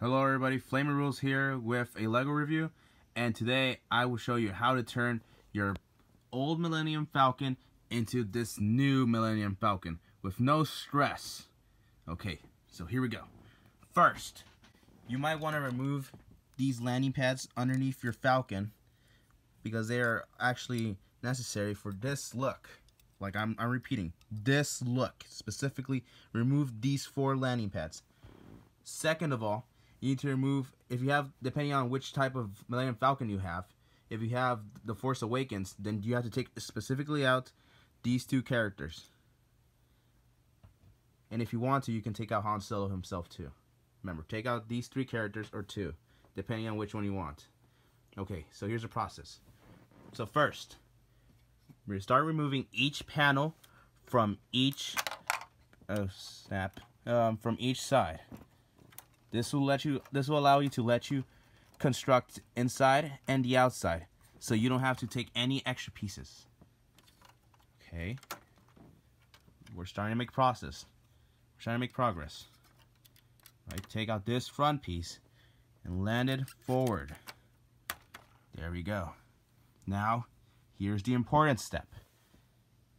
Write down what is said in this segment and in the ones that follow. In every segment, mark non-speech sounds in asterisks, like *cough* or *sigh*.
Hello everybody, Flamer Rules here with a LEGO review and today I will show you how to turn your old Millennium Falcon into this new Millennium Falcon with no stress. Okay, so here we go. First, you might want to remove these landing pads underneath your Falcon because they are actually necessary for this look. Like I'm, I'm repeating, this look. Specifically, remove these four landing pads. Second of all, you need to remove, if you have, depending on which type of Millennium Falcon you have, if you have the Force Awakens, then you have to take specifically out these two characters. And if you want to, you can take out Han Solo himself too. Remember, take out these three characters or two, depending on which one you want. Okay, so here's the process. So first, to start removing each panel from each, oh snap, um, from each side. This will let you, this will allow you to let you construct inside and the outside. So you don't have to take any extra pieces. Okay. We're starting to make process. We're starting to make progress. Right, take out this front piece and land it forward. There we go. Now, here's the important step.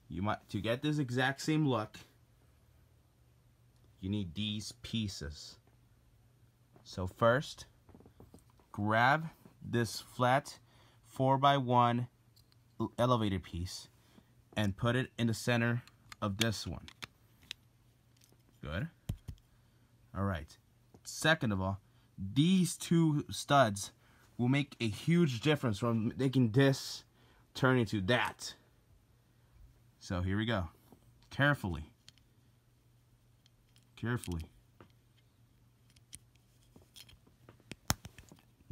You might to get this exact same look, you need these pieces. So first, grab this flat 4x1 elevator piece and put it in the center of this one. Good. Alright. Second of all, these two studs will make a huge difference from making this turn into that. So here we go. Carefully. Carefully.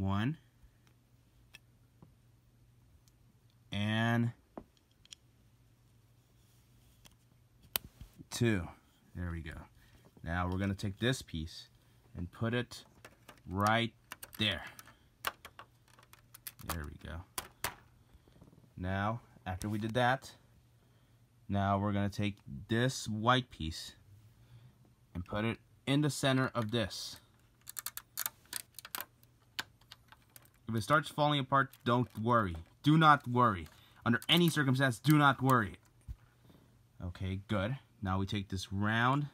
One. And two. There we go. Now we're going to take this piece and put it right there. There we go. Now, after we did that, now we're going to take this white piece and put it in the center of this. If it starts falling apart, don't worry. Do not worry. Under any circumstance, do not worry. Okay, good. Now we take this round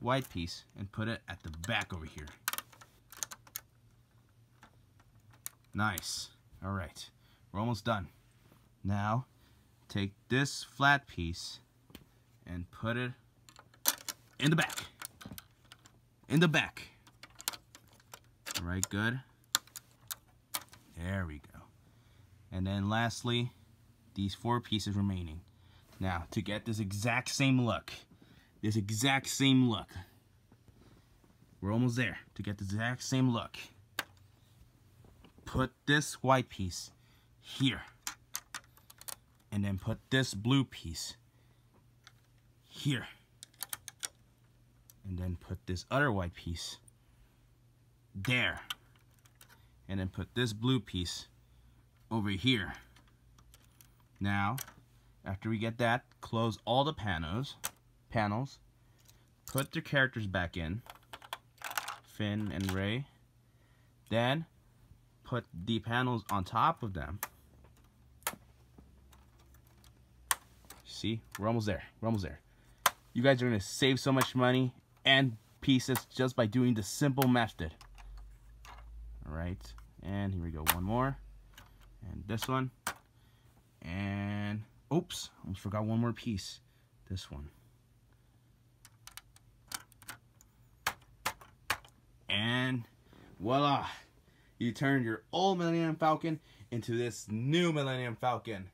white piece and put it at the back over here. Nice. All right. We're almost done. Now, take this flat piece and put it in the back. In the back. All right, good. There we go. And then lastly, these four pieces remaining. Now, to get this exact same look, this exact same look, we're almost there. To get the exact same look, put this white piece here. And then put this blue piece here. And then put this other white piece there and then put this blue piece over here. Now, after we get that, close all the panels, panels, put the characters back in, Finn and Rey, then put the panels on top of them. See, we're almost there, we're almost there. You guys are gonna save so much money and pieces just by doing the simple method. All right. And here we go, one more. And this one. And, oops, almost forgot one more piece. This one. And voila, you turned your old Millennium Falcon into this new Millennium Falcon.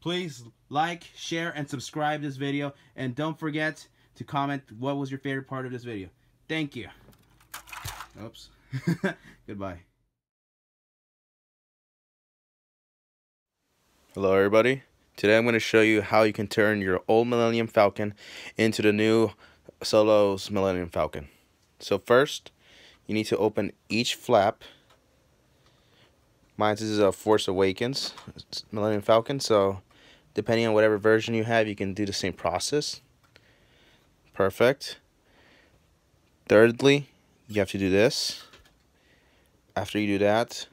Please like, share, and subscribe this video. And don't forget to comment what was your favorite part of this video. Thank you. Oops. *laughs* Goodbye. Hello everybody. Today I'm going to show you how you can turn your old Millennium Falcon into the new Solo's Millennium Falcon. So first, you need to open each flap. Mine is a Force Awakens Millennium Falcon, so depending on whatever version you have, you can do the same process. Perfect. Thirdly, you have to do this. After you do that,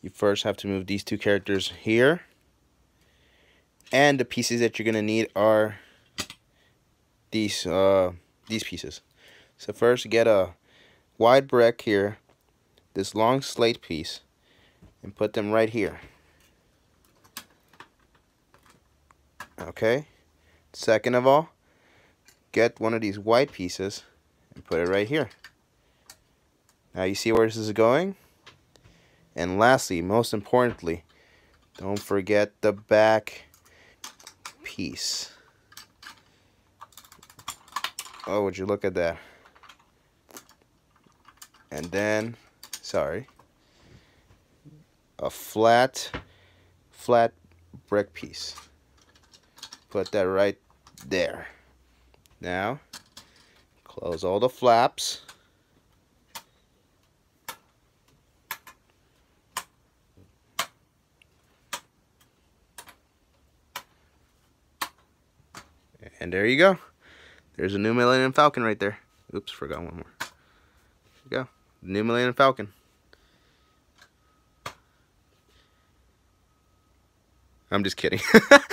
you first have to move these two characters here. And the pieces that you're to need are these uh, these pieces. So first get a wide brick here, this long slate piece, and put them right here. Okay. Second of all, get one of these white pieces and put it right here. Now you see where this is going? And lastly, most importantly, don't forget the back piece. Oh, would you look at that? And then, sorry, a flat, flat brick piece. Put that right there. Now, close all the flaps. And there you go. There's a new Millennium Falcon right there. Oops, forgot one more. There you go. New Millennium Falcon. I'm just kidding. *laughs*